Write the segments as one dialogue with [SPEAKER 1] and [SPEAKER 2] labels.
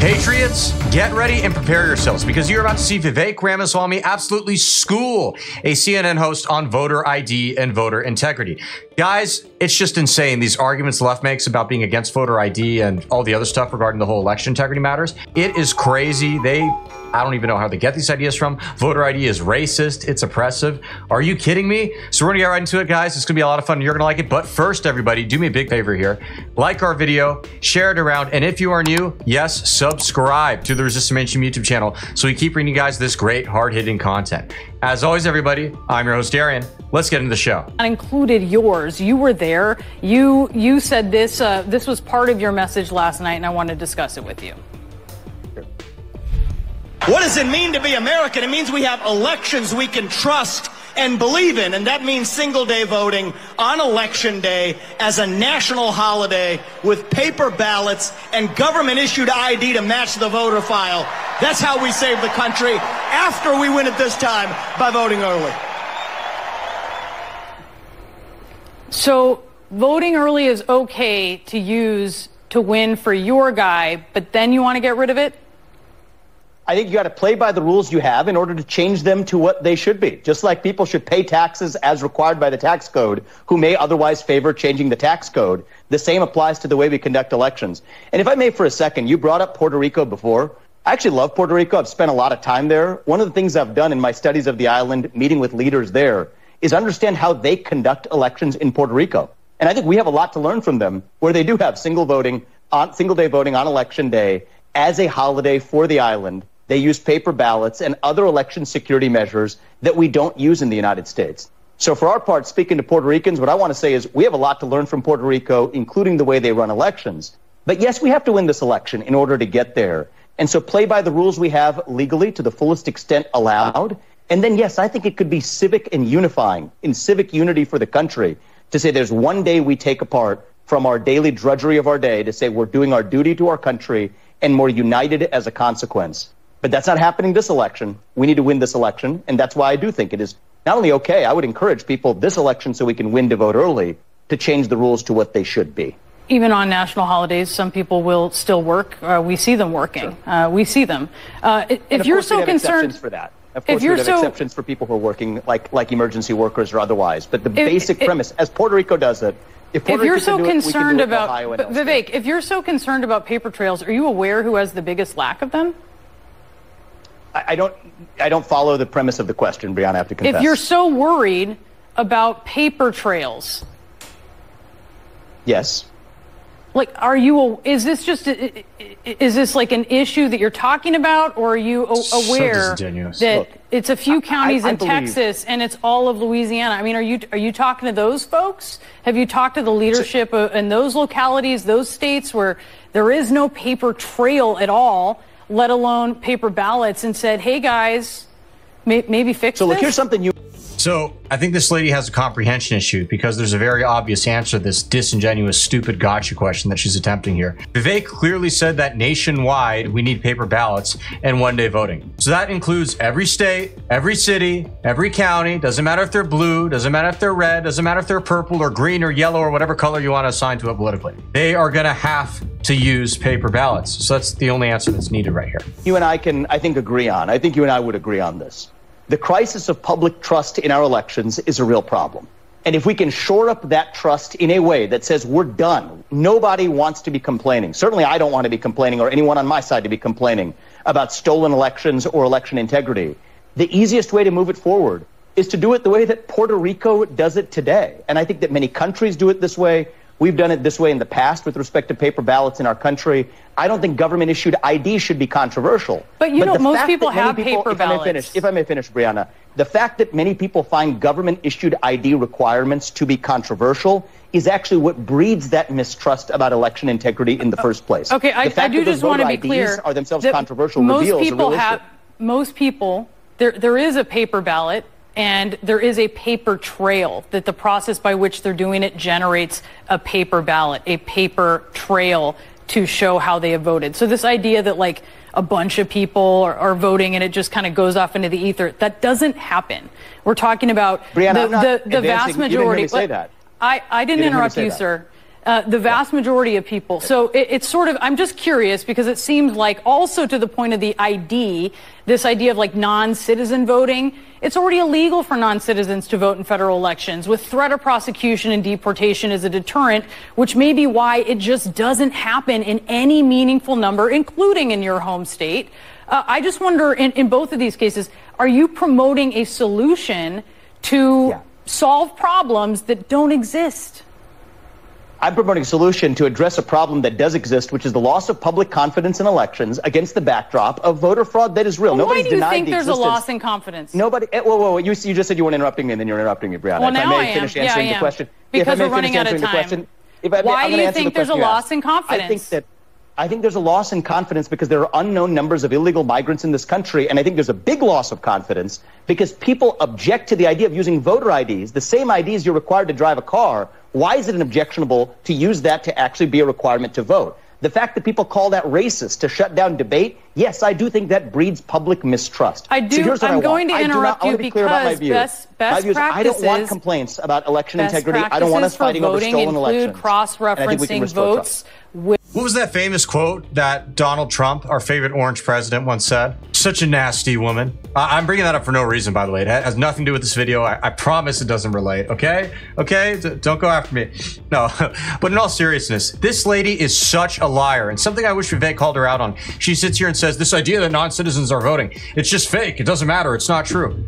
[SPEAKER 1] Patriots, get ready and prepare yourselves because you're about to see Vivek Ramaswamy absolutely school a CNN host on voter ID and voter integrity. Guys, it's just insane. These arguments left makes about being against voter ID and all the other stuff regarding the whole election integrity matters. It is crazy. They I don't even know how they get these ideas from. Voter ID is racist. It's oppressive. Are you kidding me? So we're gonna get right into it, guys. It's gonna be a lot of fun. You're gonna like it. But first, everybody, do me a big favor here. Like our video, share it around, and if you are new, yes, subscribe to the Resist Mainstream YouTube channel so we keep bringing you guys this great, hard-hitting content. As always, everybody, I'm your host, Darian. Let's get into the show.
[SPEAKER 2] I included yours. You were there. You you said this. Uh, this was part of your message last night, and I want to discuss it with you.
[SPEAKER 3] What does it mean to be American? It means we have elections we can trust and believe in, and that means single day voting on election day as a national holiday with paper ballots and government issued ID to match the voter file. That's how we save the country after we win it this time by voting early.
[SPEAKER 2] So, voting early is okay to use to win for your guy, but then you want to get rid of it?
[SPEAKER 4] I think you got to play by the rules you have in order to change them to what they should be. Just like people should pay taxes as required by the tax code, who may otherwise favor changing the tax code. The same applies to the way we conduct elections. And if I may for a second, you brought up Puerto Rico before. I actually love Puerto Rico. I've spent a lot of time there. One of the things I've done in my studies of the island, meeting with leaders there, is understand how they conduct elections in Puerto Rico. And I think we have a lot to learn from them, where they do have single voting on single day voting on election day as a holiday for the island they use paper ballots and other election security measures that we don't use in the United States. So, for our part, speaking to Puerto Ricans, what I want to say is we have a lot to learn from Puerto Rico, including the way they run elections. But yes, we have to win this election in order to get there. And so, play by the rules we have legally to the fullest extent allowed. And then, yes, I think it could be civic and unifying, in civic unity for the country, to say there's one day we take apart from our daily drudgery of our day to say we're doing our duty to our country and more united as a consequence. But that's not happening this election. We need to win this election. And that's why I do think it is not only okay, I would encourage people this election so we can win to vote early to change the rules to what they should be.
[SPEAKER 2] Even on national holidays, some people will still work. Uh, we see them working. Sure. Uh, we see them. Uh, if you're so concerned
[SPEAKER 4] for that, of course, we have so, exceptions for people who are working, like like emergency workers or otherwise. But the if, basic if, premise, as Puerto Rico does it, if,
[SPEAKER 2] if you're so concerned it, about Vivek, if you're so concerned about paper trails, are you aware who has the biggest lack of them?
[SPEAKER 4] I don't I don't follow the premise of the question, Brianna. I have to confess.
[SPEAKER 2] If you're so worried about paper trails,
[SPEAKER 4] yes.
[SPEAKER 2] Like, are you? Is this just? Is this like an issue that you're talking about, or are you aware so that Look, it's a few counties I, I in believe, Texas and it's all of Louisiana? I mean, are you are you talking to those folks? Have you talked to the leadership so, in those localities, those states where there is no paper trail at all? let alone paper ballots, and said, "Hey guys, may- maybe fix
[SPEAKER 4] so
[SPEAKER 2] this."
[SPEAKER 4] So look, here's something you.
[SPEAKER 1] So I think this lady has a comprehension issue because there's a very obvious answer to this disingenuous, stupid gotcha question that she's attempting here. Vivek clearly said that nationwide we need paper ballots and one day voting. So that includes every state, every city, every county. Doesn't matter if they're blue, doesn't matter if they're red, doesn't matter if they're purple or green or yellow or whatever color you want to assign to it politically. They are going to have to use paper ballots. So that's the only answer that's needed right here.
[SPEAKER 4] You and I can, I think, agree on. I think you and I would agree on this the crisis of public trust in our elections is a real problem. And if we can shore up that trust in a way that says we're done, nobody wants to be complaining. Certainly, I don't want to be complaining, or anyone on my side to be complaining about stolen elections or election integrity. The easiest way to move it forward is to do it the way that Puerto Rico does it today. And I think that many countries do it this way. We've done it this way in the past with respect to paper ballots in our country. I don't think government issued ID should be controversial.
[SPEAKER 2] But you but know, most people have people, paper
[SPEAKER 4] if
[SPEAKER 2] ballots.
[SPEAKER 4] I may finish, if I may finish, Brianna, the fact that many people find government issued ID requirements to be controversial is actually what breeds that mistrust about election integrity in the uh, first place.
[SPEAKER 2] Okay, I, I do just want to be
[SPEAKER 4] IDs
[SPEAKER 2] clear.
[SPEAKER 4] Are themselves controversial.
[SPEAKER 2] Most people have. Most people. There, there is a paper ballot and there is a paper trail that the process by which they're doing it generates a paper ballot, a paper trail to show how they have voted. So this idea that like a bunch of people are, are voting and it just kind of goes off into the ether, that doesn't happen. We're talking about
[SPEAKER 4] Brianna,
[SPEAKER 2] the, the, the vast majority.
[SPEAKER 4] say that.
[SPEAKER 2] I, I didn't,
[SPEAKER 4] didn't
[SPEAKER 2] interrupt you,
[SPEAKER 4] that.
[SPEAKER 2] sir. Uh, the vast majority of people. So it, it's sort of, I'm just curious because it seems like also to the point of the ID, this idea of like non-citizen voting, it's already illegal for non-citizens to vote in federal elections with threat of prosecution and deportation as a deterrent, which may be why it just doesn't happen in any meaningful number, including in your home state. Uh, I just wonder in, in both of these cases, are you promoting a solution to yeah. solve problems that don't exist?
[SPEAKER 4] I'm promoting a solution to address a problem that does exist, which is the loss of public confidence in elections against the backdrop of voter fraud that is real.
[SPEAKER 2] Well,
[SPEAKER 4] Nobody's
[SPEAKER 2] why do you
[SPEAKER 4] think
[SPEAKER 2] the
[SPEAKER 4] there's
[SPEAKER 2] existence. a loss in confidence?
[SPEAKER 4] Nobody. Eh, whoa, whoa, whoa. You, you just said you weren't interrupting me, and then you're interrupting me, Brianna.
[SPEAKER 2] Well,
[SPEAKER 4] if
[SPEAKER 2] now
[SPEAKER 4] I may
[SPEAKER 2] I
[SPEAKER 4] finish
[SPEAKER 2] am.
[SPEAKER 4] answering
[SPEAKER 2] yeah,
[SPEAKER 4] the question.
[SPEAKER 2] Because
[SPEAKER 4] we're
[SPEAKER 2] running out of time.
[SPEAKER 4] Question,
[SPEAKER 2] if I,
[SPEAKER 4] why
[SPEAKER 2] do you think
[SPEAKER 4] the
[SPEAKER 2] there's a loss in confidence?
[SPEAKER 4] I think that I think there's a loss in confidence because there are unknown numbers of illegal migrants in this country. And I think there's a big loss of confidence because people object to the idea of using voter IDs, the same IDs you're required to drive a car. Why is it an objectionable to use that to actually be a requirement to vote? The fact that people call that racist to shut down debate, yes, I do think that breeds public mistrust.
[SPEAKER 2] I do.
[SPEAKER 4] So
[SPEAKER 2] I'm
[SPEAKER 4] I
[SPEAKER 2] going to interrupt
[SPEAKER 4] not,
[SPEAKER 2] you
[SPEAKER 4] be
[SPEAKER 2] because
[SPEAKER 4] be
[SPEAKER 2] best, best
[SPEAKER 4] my
[SPEAKER 2] practices.
[SPEAKER 4] I don't want complaints about election integrity. I don't want us fighting over stolen elections.
[SPEAKER 2] cross-referencing votes.
[SPEAKER 1] What was that famous quote that Donald Trump, our favorite orange president, once said? Such a nasty woman. I'm bringing that up for no reason, by the way. It has nothing to do with this video. I, I promise it doesn't relate. Okay? Okay? D- don't go after me. No. but in all seriousness, this lady is such a liar. And something I wish Vivek called her out on. She sits here and says, This idea that non citizens are voting, it's just fake. It doesn't matter. It's not true.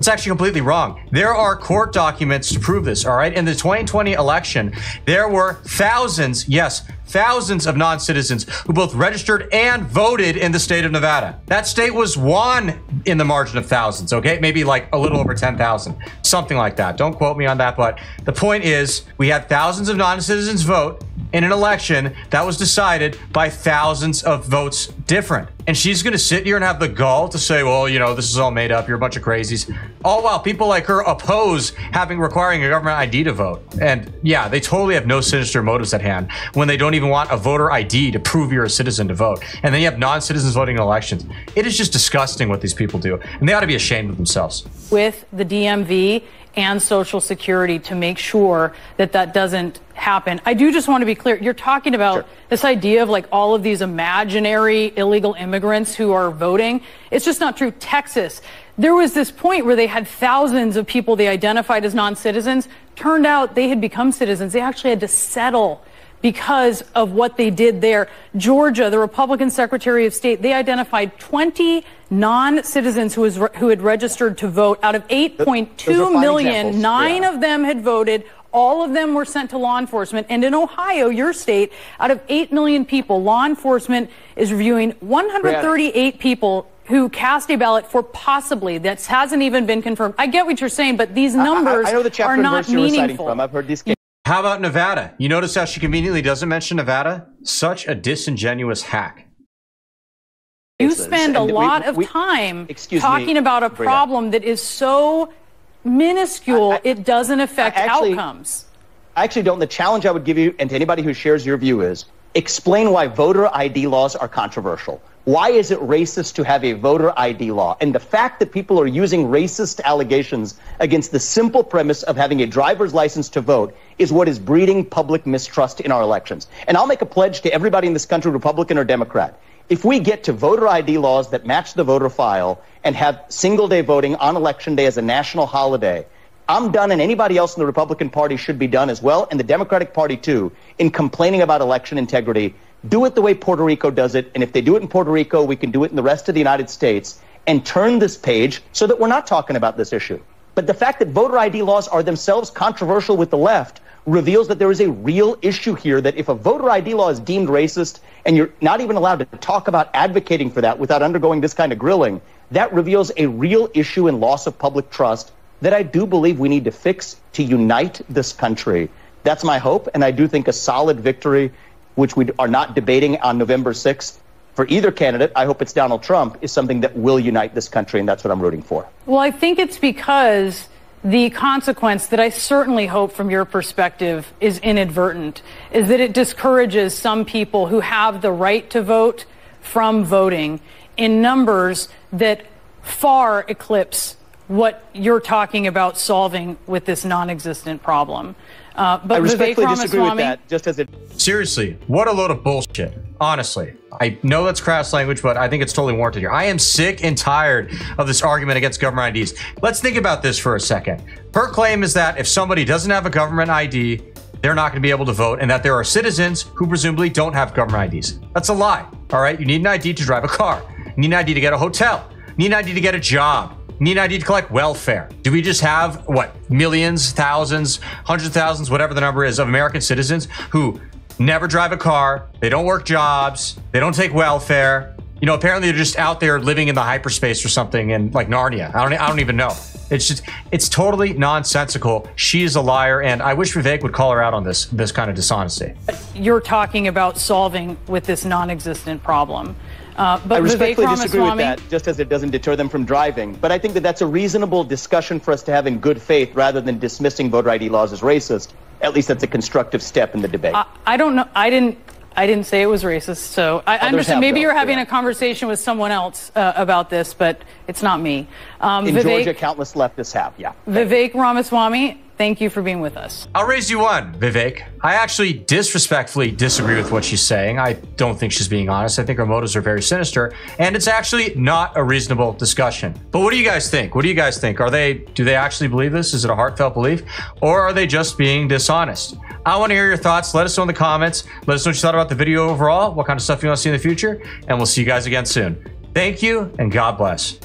[SPEAKER 1] It's actually completely wrong. There are court documents to prove this, all right? In the 2020 election, there were thousands, yes, thousands of non citizens who both registered and voted in the state of Nevada. That state was won in the margin of thousands, okay? Maybe like a little over 10,000, something like that. Don't quote me on that, but the point is we had thousands of non citizens vote in an election that was decided by thousands of votes different. And she's going to sit here and have the gall to say, well, you know, this is all made up. You're a bunch of crazies. All while people like her oppose having requiring a government ID to vote. And yeah, they totally have no sinister motives at hand when they don't even want a voter ID to prove you're a citizen to vote. And then you have non citizens voting in elections. It is just disgusting what these people do. And they ought to be ashamed of themselves.
[SPEAKER 2] With the DMV and Social Security to make sure that that doesn't happen. I do just want to be clear. You're talking about sure. this idea of like all of these imaginary illegal immigrants who are voting. It's just not true. Texas, there was this point where they had thousands of people they identified as non-citizens. Turned out they had become citizens. They actually had to settle because of what they did there. Georgia, the Republican Secretary of State, they identified 20 non-citizens who, was, who had registered to vote out of 8.2 million. Nine yeah. of them had voted. All of them were sent to law enforcement. And in Ohio, your state, out of 8 million people, law enforcement is reviewing 138 people who cast a ballot for possibly that hasn't even been confirmed. I get what you're saying, but these numbers
[SPEAKER 4] I, I know the
[SPEAKER 2] are not meaningful.
[SPEAKER 4] From. I've heard these cases.
[SPEAKER 1] How about Nevada? You notice how she conveniently doesn't mention Nevada? Such a disingenuous hack.
[SPEAKER 2] You spend a lot we, we, of time talking me, about a problem that is so minuscule, I, I, it doesn't affect actually, outcomes.
[SPEAKER 4] I actually don't. The challenge I would give you, and to anybody who shares your view, is explain why voter ID laws are controversial. Why is it racist to have a voter ID law? And the fact that people are using racist allegations against the simple premise of having a driver's license to vote is what is breeding public mistrust in our elections. And I'll make a pledge to everybody in this country, Republican or Democrat. If we get to voter ID laws that match the voter file and have single day voting on election day as a national holiday, I'm done, and anybody else in the Republican Party should be done as well, and the Democratic Party too, in complaining about election integrity. Do it the way Puerto Rico does it, and if they do it in Puerto Rico, we can do it in the rest of the United States and turn this page so that we're not talking about this issue. But the fact that voter ID laws are themselves controversial with the left reveals that there is a real issue here that if a voter ID law is deemed racist and you're not even allowed to talk about advocating for that without undergoing this kind of grilling, that reveals a real issue in loss of public trust that I do believe we need to fix to unite this country. That's my hope, and I do think a solid victory, which we are not debating on November 6th, for either candidate, I hope it's Donald Trump, is something that will unite this country, and that's what I'm rooting for.
[SPEAKER 2] Well, I think it's because the consequence that I certainly hope from your perspective is inadvertent, is that it discourages some people who have the right to vote from voting in numbers that far eclipse what you're talking about solving with this non existent problem. Uh, but
[SPEAKER 4] I respectfully
[SPEAKER 2] Vivek
[SPEAKER 4] disagree
[SPEAKER 2] Ramaswamy,
[SPEAKER 4] with that. Just as it
[SPEAKER 1] Seriously, what a load of bullshit. Honestly, I know that's crass language, but I think it's totally warranted here. I am sick and tired of this argument against government IDs. Let's think about this for a second. Her claim is that if somebody doesn't have a government ID, they're not going to be able to vote, and that there are citizens who presumably don't have government IDs. That's a lie. All right, you need an ID to drive a car. You need an ID to get a hotel. You need an ID to get a job. You need an ID to collect welfare. Do we just have what millions, thousands, hundreds of thousands, whatever the number is, of American citizens who never drive a car, they don't work jobs, they don't take welfare. You know, apparently they're just out there living in the hyperspace or something in like Narnia. I don't, I don't even know. It's just, it's totally nonsensical. She's a liar, and I wish Vivek would call her out on this, this kind of dishonesty.
[SPEAKER 2] You're talking about solving with this non-existent problem. Uh, but
[SPEAKER 4] I respectfully disagree with that, just as it doesn't deter them from driving. But I think that that's a reasonable discussion for us to have in good faith rather than dismissing voter ID laws as racist. At least that's a constructive step in the debate.
[SPEAKER 2] I, I don't know. I didn't. I didn't say it was racist. So I understand. Maybe
[SPEAKER 4] though,
[SPEAKER 2] you're having
[SPEAKER 4] yeah.
[SPEAKER 2] a conversation with someone else uh, about this, but it's not me. Um,
[SPEAKER 4] in
[SPEAKER 2] Vivek,
[SPEAKER 4] Georgia, countless leftists have, yeah.
[SPEAKER 2] Vivek Ramaswamy, thank you for being with us.
[SPEAKER 1] I'll raise you one, Vivek. I actually disrespectfully disagree with what she's saying. I don't think she's being honest. I think her motives are very sinister, and it's actually not a reasonable discussion. But what do you guys think? What do you guys think? Are they do they actually believe this? Is it a heartfelt belief, or are they just being dishonest? I want to hear your thoughts. Let us know in the comments. Let us know what you thought about the video overall. What kind of stuff you want to see in the future, and we'll see you guys again soon. Thank you, and God bless.